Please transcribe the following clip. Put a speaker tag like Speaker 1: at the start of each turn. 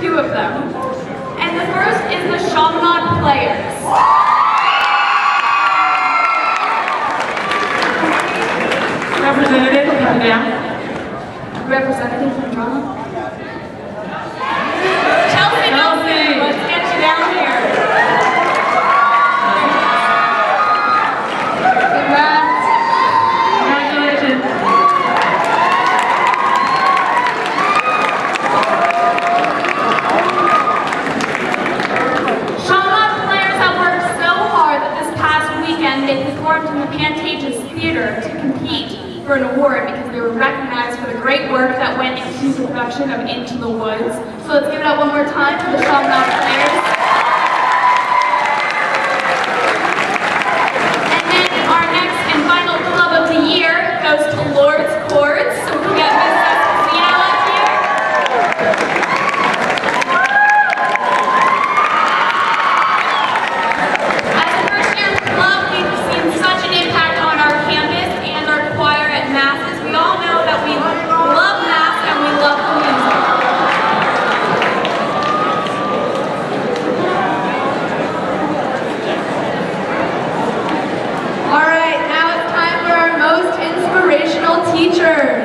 Speaker 1: two of them. And the first is the Chaminade Players.
Speaker 2: Representative, down.
Speaker 1: Representative from drama. They performed in the Pantages Theater to compete for an award because they were recognized for the great work that went into the production of Into the Woods. So let's give it up one more time for the Chaminade players. Sure.